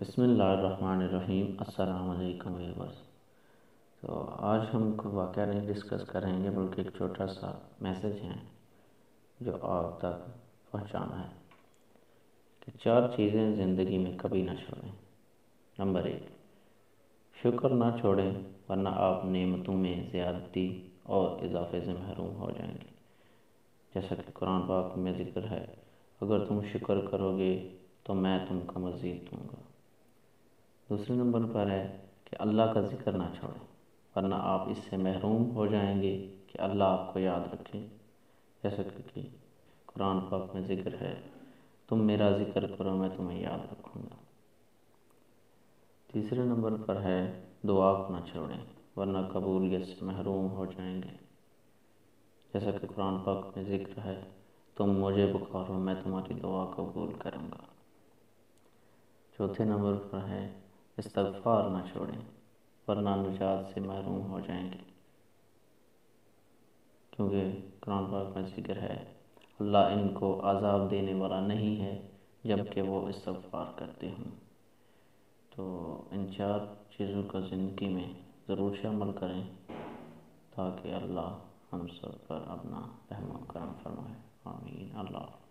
بسم اللہ الرحمن الرحیم، السلام علیکم ویورز۔ تو آج ہم کو واقعہ نہیں ڈسکس کریں گے، بلکہ ایک چھوٹا سا میسیج ہے جو آپ تک پہنچانا ہے کہ چار چیزیں زندگی میں کبھی نہ چھوڑیں۔ نمبر ایک، شکر نہ چھوڑیں، ورنہ آپ نعمتوں میں زیادتی اور اضافے سے محروم ہو جائیں گے۔ جیسا کہ قرآن پاک میں ذکر ہے، اگر تم شکر کرو گے تو میں تم کو مزید دوں گا۔ دوسرے نمبر پر ہے کہ اللہ کا ذکر نہ چھوڑیں، ورنہ آپ اس سے محروم ہو جائیں گے کہ اللہ آپ کو یاد رکھے۔ جیسا کہ قرآن پاک میں ذکر ہے، تم میرا ذکر کرو، میں تمہیں یاد رکھوں گا۔ تیسرے نمبر پر ہے، دعا کو نہ چھوڑیں، ورنہ قبولیت سے محروم ہو جائیں گے۔ جیسا کہ قرآن پاک میں ذکر ہے، تم مجھے بخارو میں تمہاری دعا قبول کروں گا۔ چوتھے نمبر پر ہے استغفار نہ چھوڑیں، ورنہ نجات سے محروم ہو جائیں گے۔ کیونکہ قرآن پاک میں ذکر ہے، اللہ ان کو عذاب دینے والا نہیں ہے جبکہ وہ استغفار کرتے ہوں۔ تو ان چار چیزوں کا زندگی میں ضرور شامل کریں تاکہ اللہ ہم سب پر اپنا رحم و کرم فرمائے۔ آمین۔ اللہ